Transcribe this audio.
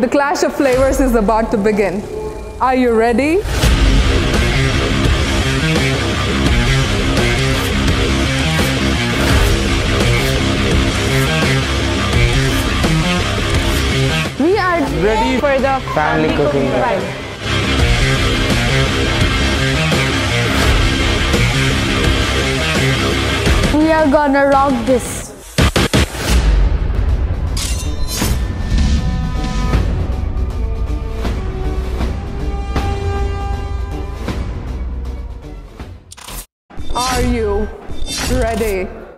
The clash of flavors is about to begin. Are you ready? We are Ready for the family cooking time. We are gonna rock this. Are you ready?